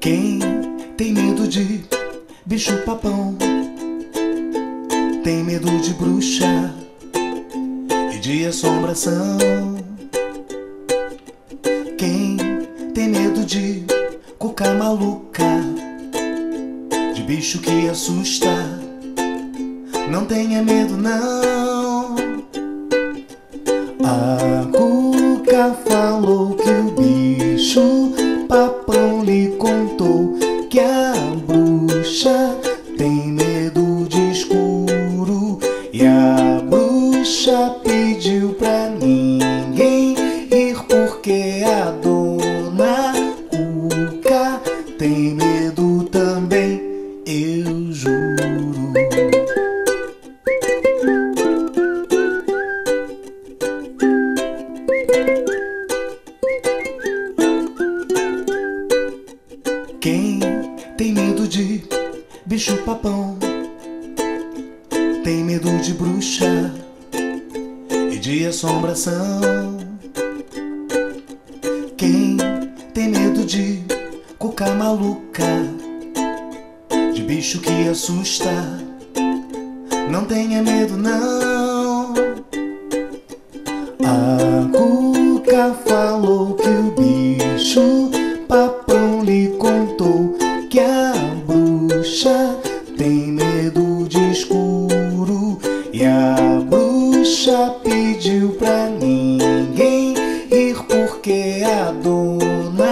Quem tem medo de bicho papão? Tem medo de bruxa e de assombração? Quem tem medo de cuca maluca? De bicho que assusta? Não tenha medo, não. A cuca falou que o bicho tem medo de escuro e a bruxa pediu pra ninguém ir porque a dona Cuca tem medo também, eu juro. Quem tem medo de bicho papão tem medo de bruxa e de assombração. Quem tem medo de cuca maluca, de bicho que assusta, não tenha medo não. A cuca falou tem medo de escuro e a bruxa pediu pra ninguém ir porque a dona